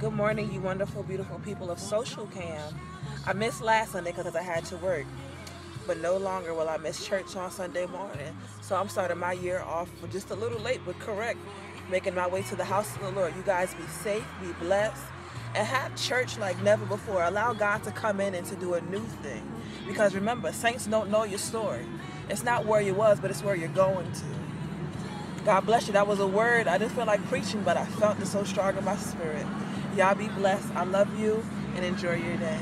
Good morning, you wonderful, beautiful people of Socialcam. I missed last Sunday because I had to work, but no longer will I miss church on Sunday morning. So I'm starting my year off just a little late, but correct, making my way to the house of the Lord. You guys be safe, be blessed, and have church like never before. Allow God to come in and to do a new thing. Because remember, saints don't know your story. It's not where you was, but it's where you're going to. God bless you. That was a word. I didn't feel like preaching, but I felt it so strong in my spirit. Y'all be blessed. I love you and enjoy your day.